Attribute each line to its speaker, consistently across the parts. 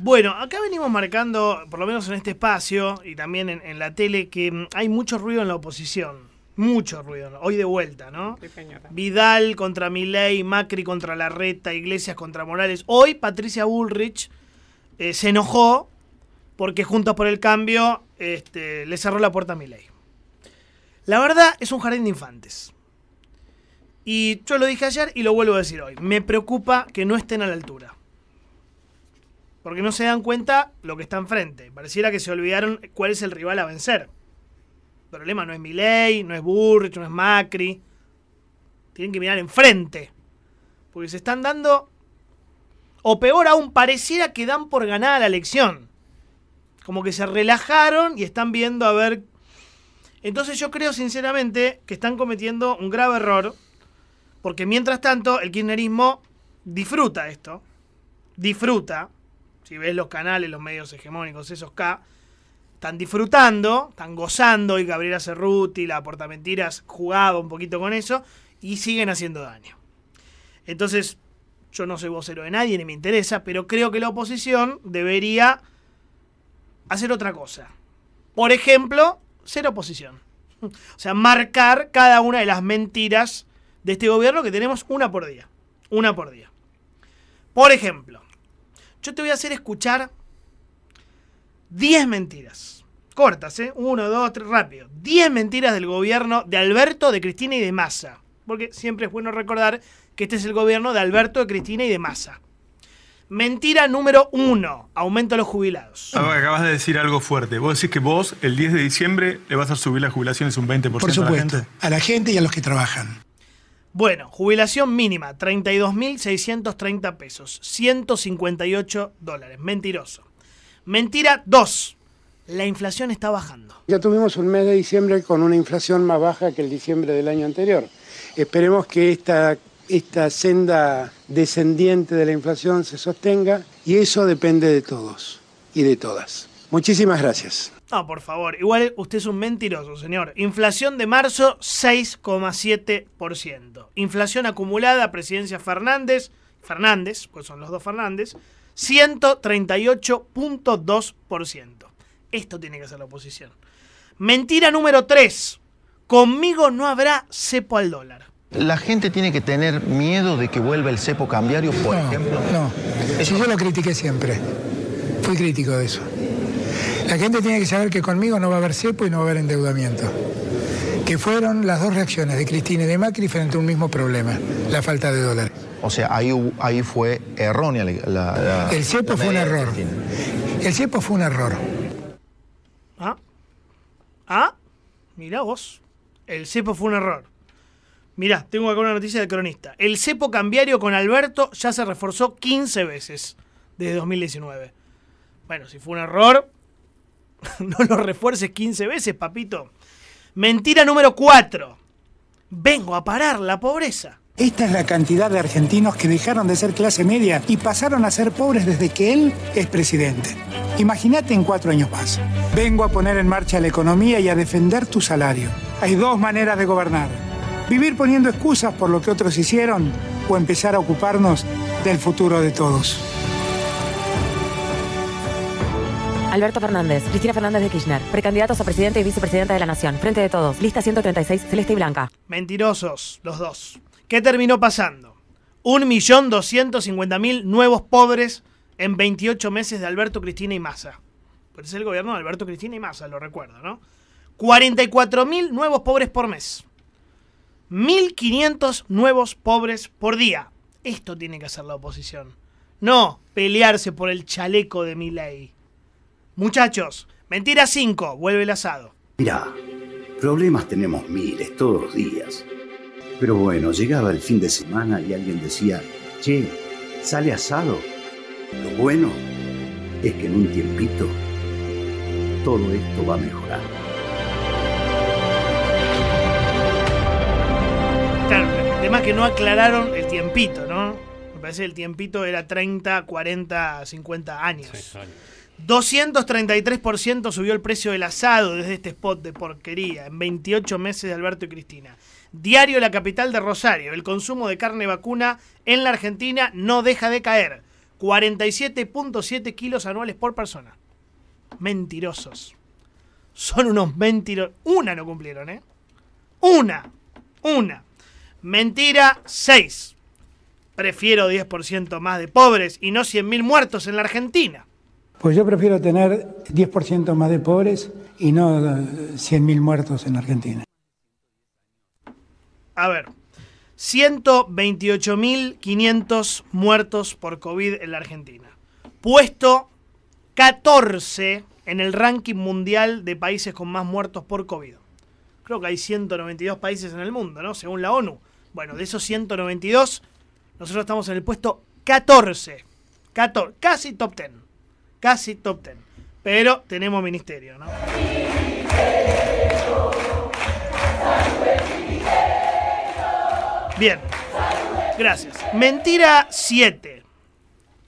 Speaker 1: Bueno, acá venimos marcando, por lo menos en este espacio y también en, en la tele, que mm, hay mucho ruido en la oposición. Mucho ruido. Hoy de vuelta, ¿no?
Speaker 2: Sí.
Speaker 1: Vidal contra Milei, Macri contra Larreta, Iglesias contra Morales. Hoy Patricia Bullrich eh, se enojó porque Juntos por el Cambio este, le cerró la puerta a Milei. La verdad es un jardín de infantes. Y yo lo dije ayer y lo vuelvo a decir hoy. Me preocupa que no estén a la altura. Porque no se dan cuenta lo que está enfrente. Pareciera que se olvidaron cuál es el rival a vencer. El problema no es Milei, no es Burrich, no es Macri. Tienen que mirar enfrente. Porque se están dando. O peor aún, pareciera que dan por ganada la elección. Como que se relajaron y están viendo a ver. Entonces yo creo sinceramente que están cometiendo un grave error. Porque mientras tanto, el kirchnerismo disfruta esto. Disfruta. Si ves los canales, los medios hegemónicos, esos K, están disfrutando, están gozando. Y Gabriela Cerruti, la Portamentiras, jugaba un poquito con eso. Y siguen haciendo daño. Entonces, yo no soy vocero de nadie ni me interesa, pero creo que la oposición debería hacer otra cosa. Por ejemplo, ser oposición. O sea, marcar cada una de las mentiras de este gobierno que tenemos una por día. Una por día. Por ejemplo, yo te voy a hacer escuchar 10 mentiras. Cortas, ¿eh? Uno, dos, tres, rápido. 10 mentiras del gobierno de Alberto, de Cristina y de Massa. Porque siempre es bueno recordar que este es el gobierno de Alberto, de Cristina y de Massa. Mentira número uno, aumento a los jubilados.
Speaker 3: Ahora acabas de decir algo fuerte. Vos decís que vos, el 10 de diciembre, le vas a subir las jubilaciones un 20%
Speaker 4: Por
Speaker 3: a la
Speaker 4: supuesto,
Speaker 3: gente.
Speaker 4: a la gente y a los que trabajan.
Speaker 1: Bueno, jubilación mínima, 32.630 pesos, 158 dólares. Mentiroso. Mentira 2. La inflación está bajando.
Speaker 5: Ya tuvimos un mes de diciembre con una inflación más baja que el diciembre del año anterior. Esperemos que esta, esta senda descendiente de la inflación se sostenga y eso depende de todos y de todas. Muchísimas gracias.
Speaker 1: No, por favor. Igual usted es un mentiroso, señor. Inflación de marzo, 6,7%. Inflación acumulada, presidencia Fernández, Fernández, pues son los dos Fernández, 138.2%. Esto tiene que ser la oposición. Mentira número 3. Conmigo no habrá cepo al dólar.
Speaker 6: La gente tiene que tener miedo de que vuelva el cepo cambiario, por
Speaker 4: no,
Speaker 6: ejemplo.
Speaker 4: no. Eso yo lo critiqué siempre. Fui crítico de eso. La gente tiene que saber que conmigo no va a haber cepo y no va a haber endeudamiento. Que fueron las dos reacciones de Cristina y de Macri frente a un mismo problema, la falta de dólares.
Speaker 6: O sea, ahí, ahí fue errónea la,
Speaker 4: El cepo
Speaker 6: la
Speaker 4: fue un error. El cepo fue un error.
Speaker 1: ¿Ah? ¿Ah? Mirá vos. El cepo fue un error. Mirá, tengo acá una noticia del cronista. El cepo cambiario con Alberto ya se reforzó 15 veces desde 2019. Bueno, si fue un error, no lo refuerces 15 veces, papito. Mentira número 4. Vengo a parar la pobreza.
Speaker 4: Esta es la cantidad de argentinos que dejaron de ser clase media y pasaron a ser pobres desde que él es presidente. Imagínate en cuatro años más. Vengo a poner en marcha la economía y a defender tu salario. Hay dos maneras de gobernar. Vivir poniendo excusas por lo que otros hicieron o empezar a ocuparnos del futuro de todos.
Speaker 7: Alberto Fernández, Cristina Fernández de Kirchner, precandidatos a presidente y vicepresidenta de la Nación, Frente de Todos, lista 136, celeste y blanca.
Speaker 1: Mentirosos, los dos. ¿Qué terminó pasando? 1.250.000 nuevos pobres en 28 meses de Alberto, Cristina y Massa. Pues es el gobierno de Alberto, Cristina y Massa, lo recuerdo, ¿no? 44.000 nuevos pobres por mes. 1.500 nuevos pobres por día. Esto tiene que hacer la oposición. No pelearse por el chaleco de mi ley. Muchachos, mentira 5, vuelve el asado.
Speaker 8: Mirá, problemas tenemos miles todos los días. Pero bueno, llegaba el fin de semana y alguien decía, che, sale asado. Lo bueno es que en un tiempito todo esto va a mejorar.
Speaker 1: Claro, además que no aclararon el tiempito, ¿no? Me parece que el tiempito era 30, 40, 50 años. 233% subió el precio del asado desde este spot de porquería en 28 meses de Alberto y Cristina. Diario La Capital de Rosario. El consumo de carne vacuna en la Argentina no deja de caer. 47.7 kilos anuales por persona. Mentirosos. Son unos mentirosos. Una no cumplieron, ¿eh? Una. Una. Mentira 6. Prefiero 10% más de pobres y no 100.000 muertos en la Argentina.
Speaker 4: Pues yo prefiero tener 10% más de pobres y no eh, 100.000 muertos en Argentina.
Speaker 1: A ver. 128.500 muertos por COVID en la Argentina. Puesto 14 en el ranking mundial de países con más muertos por COVID. Creo que hay 192 países en el mundo, ¿no? Según la ONU. Bueno, de esos 192, nosotros estamos en el puesto 14. 14 casi top 10. Casi top 10. Pero tenemos ministerio, ¿no? Bien. Gracias. Mentira 7.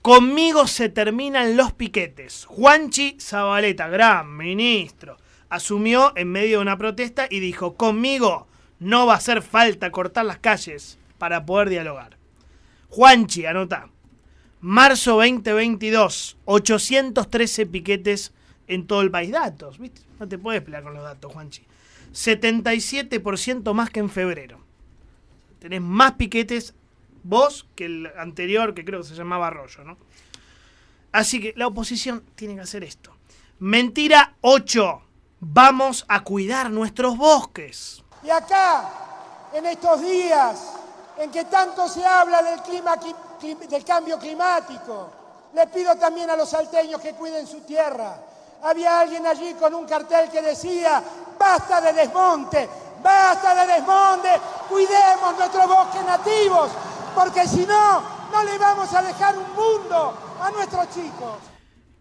Speaker 1: Conmigo se terminan los piquetes. Juanchi Zabaleta, gran ministro, asumió en medio de una protesta y dijo, conmigo no va a hacer falta cortar las calles para poder dialogar. Juanchi, anota. Marzo 2022, 813 piquetes en todo el país. Datos, ¿viste? No te puedes pelear con los datos, Juanchi. 77% más que en febrero. Tenés más piquetes vos que el anterior, que creo que se llamaba Arroyo, ¿no? Así que la oposición tiene que hacer esto. Mentira 8. Vamos a cuidar nuestros bosques.
Speaker 2: Y acá, en estos días en que tanto se habla del, clima, cli- del cambio climático, le pido también a los salteños que cuiden su tierra. Había alguien allí con un cartel que decía, basta de desmonte, basta de desmonte, cuidemos nuestros bosques nativos, porque si no, no le vamos a dejar un mundo a nuestros chicos.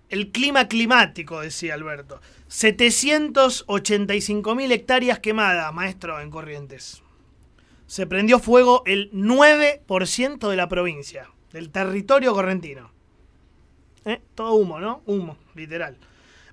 Speaker 1: El clima climático, decía Alberto. 785.000 hectáreas quemadas, maestro, en Corrientes. Se prendió fuego el 9% de la provincia, del territorio correntino. ¿Eh? Todo humo, ¿no? Humo, literal.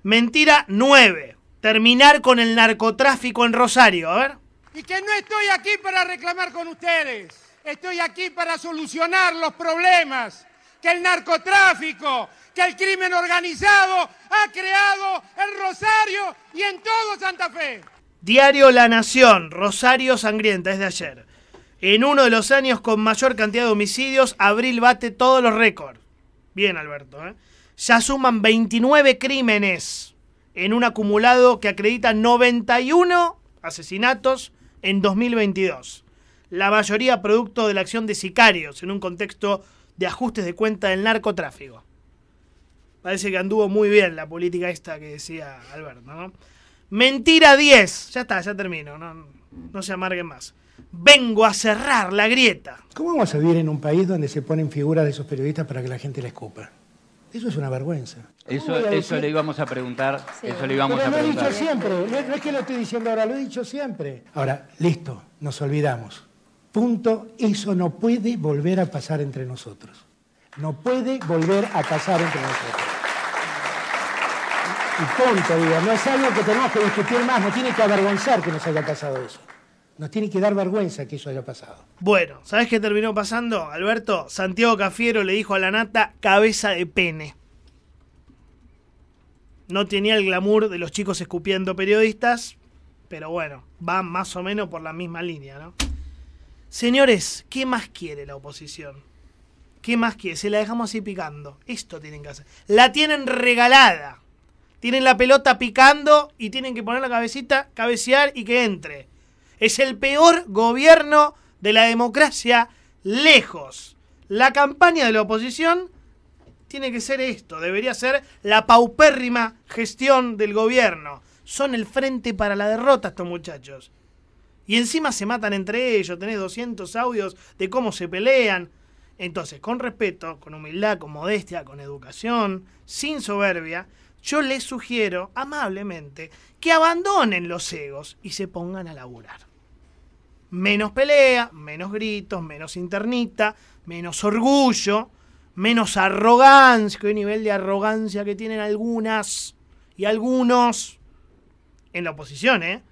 Speaker 1: Mentira 9. Terminar con el narcotráfico en Rosario. A ver.
Speaker 2: Y que no estoy aquí para reclamar con ustedes, estoy aquí para solucionar los problemas que el narcotráfico, que el crimen organizado ha creado en Rosario y en todo Santa Fe.
Speaker 1: Diario La Nación, Rosario Sangrienta, es de ayer. En uno de los años con mayor cantidad de homicidios, Abril bate todos los récords. Bien, Alberto. ¿eh? Ya suman 29 crímenes en un acumulado que acredita 91 asesinatos en 2022. La mayoría producto de la acción de sicarios en un contexto de ajustes de cuenta del narcotráfico. Parece que anduvo muy bien la política esta que decía Alberto, ¿no? Mentira 10. Ya está, ya termino. No, no se amarguen más. Vengo a cerrar la grieta.
Speaker 4: ¿Cómo vamos a vivir en un país donde se ponen figuras de esos periodistas para que la gente les escupa? Eso es una vergüenza. ¿Cómo
Speaker 9: Eso, eso le íbamos a preguntar. Eso le íbamos
Speaker 4: Pero
Speaker 9: a
Speaker 4: lo he dicho
Speaker 9: preguntar.
Speaker 4: siempre, no, no es que lo estoy diciendo ahora, lo he dicho siempre. Ahora, listo, nos olvidamos. Punto, eso no puede volver a pasar entre nosotros. No puede volver a pasar entre nosotros. Y punto, digo, no es algo que tenemos que discutir más, nos tiene que avergonzar que nos haya pasado eso. Nos tiene que dar vergüenza que eso haya pasado.
Speaker 1: Bueno, ¿sabes qué terminó pasando, Alberto? Santiago Cafiero le dijo a la nata cabeza de pene. No tenía el glamour de los chicos escupiendo periodistas, pero bueno, va más o menos por la misma línea, ¿no? Señores, ¿qué más quiere la oposición? ¿Qué más quiere? Se la dejamos así picando. Esto tienen que hacer. La tienen regalada. Tienen la pelota picando y tienen que poner la cabecita, cabecear y que entre. Es el peor gobierno de la democracia lejos. La campaña de la oposición tiene que ser esto, debería ser la paupérrima gestión del gobierno. Son el frente para la derrota estos muchachos. Y encima se matan entre ellos, tenés 200 audios de cómo se pelean. Entonces, con respeto, con humildad, con modestia, con educación, sin soberbia, yo les sugiero amablemente que abandonen los egos y se pongan a laburar. Menos pelea, menos gritos, menos internita, menos orgullo, menos arrogancia, qué nivel de arrogancia que tienen algunas y algunos en la oposición, ¿eh?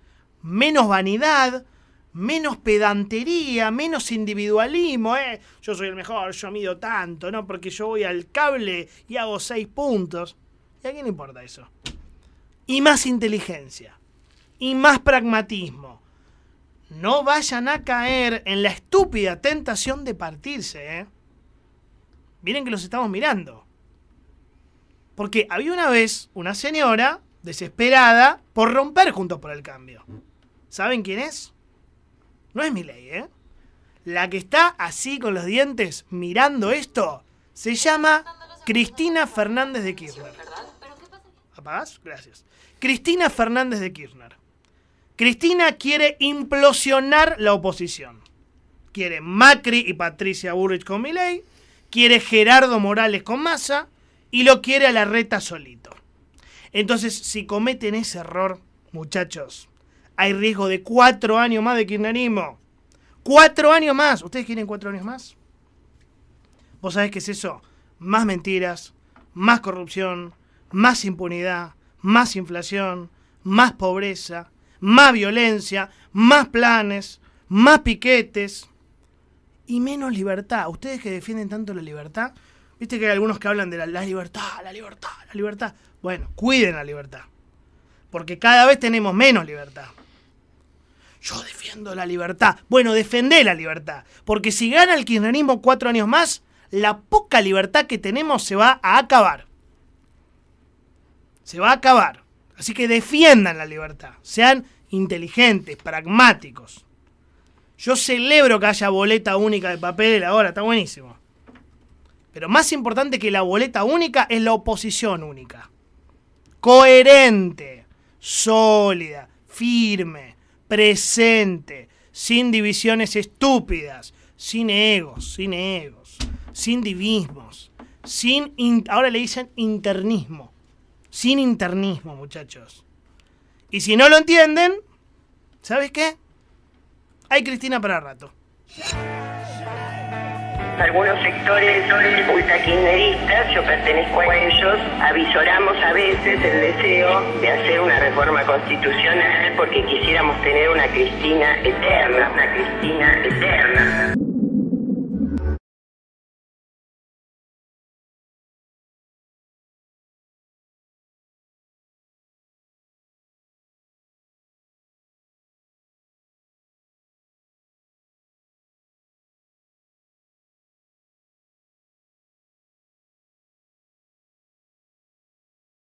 Speaker 1: Menos vanidad, menos pedantería, menos individualismo, ¿eh? Yo soy el mejor, yo mido tanto, ¿no? Porque yo voy al cable y hago seis puntos. ¿Y a quién le importa eso? Y más inteligencia. Y más pragmatismo. No vayan a caer en la estúpida tentación de partirse, ¿eh? Miren que los estamos mirando. Porque había una vez una señora desesperada por romper juntos por el cambio. ¿Saben quién es? No es mi ley, ¿eh? La que está así con los dientes mirando esto se llama Cristina Fernández de Kirchner. ¿Apagás? Gracias. Cristina Fernández de Kirchner. Cristina quiere implosionar la oposición. Quiere Macri y Patricia Burrich con Milei, quiere Gerardo Morales con Massa y lo quiere a la reta solito. Entonces, si cometen ese error, muchachos, hay riesgo de cuatro años más de kirchnerismo. Cuatro años más. ¿Ustedes quieren cuatro años más? ¿Vos sabés qué es eso? Más mentiras, más corrupción, más impunidad, más inflación, más pobreza, más violencia, más planes, más piquetes y menos libertad. Ustedes que defienden tanto la libertad, viste que hay algunos que hablan de la, libertad, la libertad, la libertad. Bueno, cuiden la libertad. Porque cada vez tenemos menos libertad. Yo defiendo la libertad. Bueno, defendé la libertad. Porque si gana el kirchnerismo cuatro años más, la poca libertad que tenemos se va a acabar. Se va a acabar. Así que defiendan la libertad. Sean inteligentes, pragmáticos. Yo celebro que haya boleta única de papel ahora, está buenísimo. Pero más importante que la boleta única es la oposición única. Coherente, sólida, firme presente, sin divisiones estúpidas, sin egos, sin egos, sin divismos, sin, ahora le dicen internismo, sin internismo, muchachos. Y si no lo entienden, ¿sabes qué? Hay Cristina para rato
Speaker 10: algunos sectores ultraquineristas, yo pertenezco a ellos, avisoramos a veces el deseo de hacer una reforma constitucional porque quisiéramos tener una Cristina eterna, una Cristina eterna.